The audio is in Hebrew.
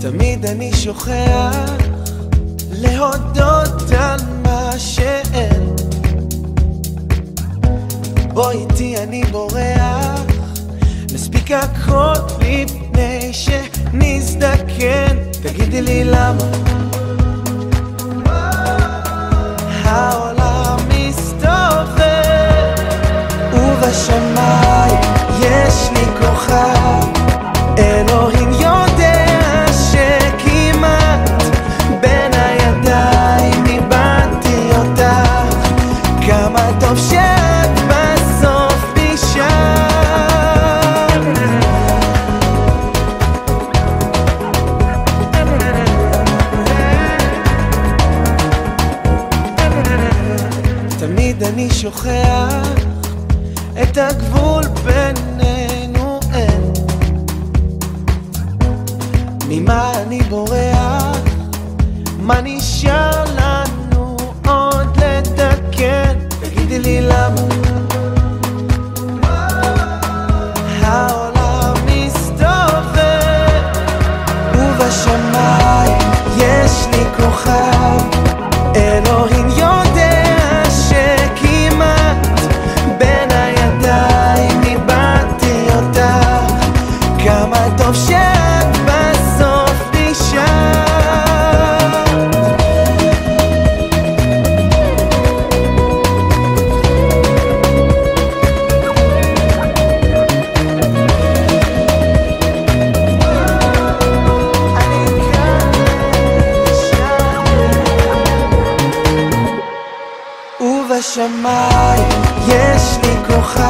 תמיד אני שוכח להודות על מה שאין. בוא איתי אני בורח נספיק הכל לפני שנזדקן. תגידי לי למה? העולם מסתובב ובשמיים יש לי כוכב. אלוהים יודע שכמעט בין הידיים איבדתי אותך כמה טוב שאת אני שוכח את הגבול בינינו אין ממה אני בורח? מה נשאר ובשמיים יש לי יודע